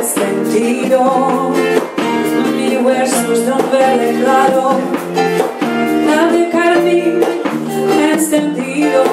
extendido Mi versos de un verde claro. La de carmín extendido